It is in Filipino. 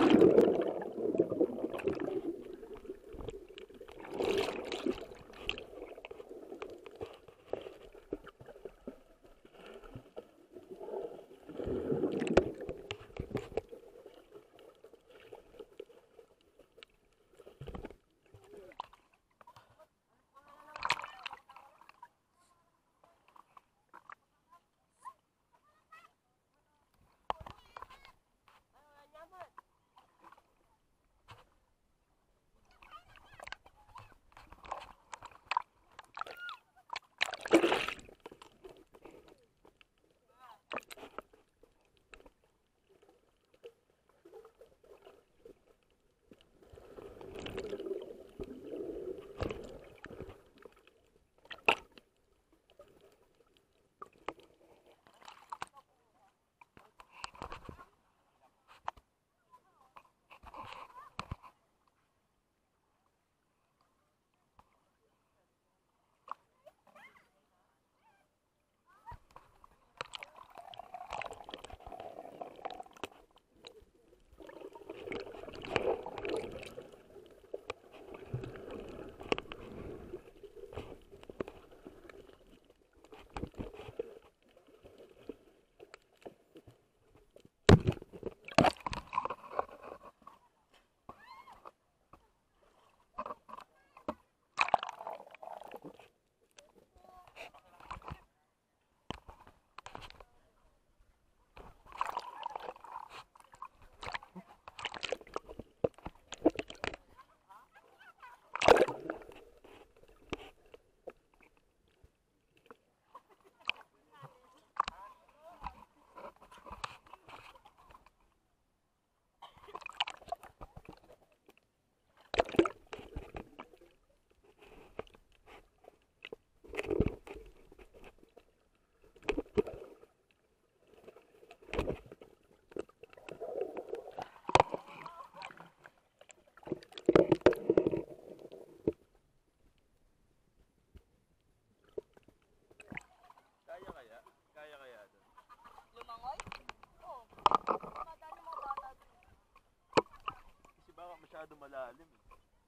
you masyado malalim. Eh.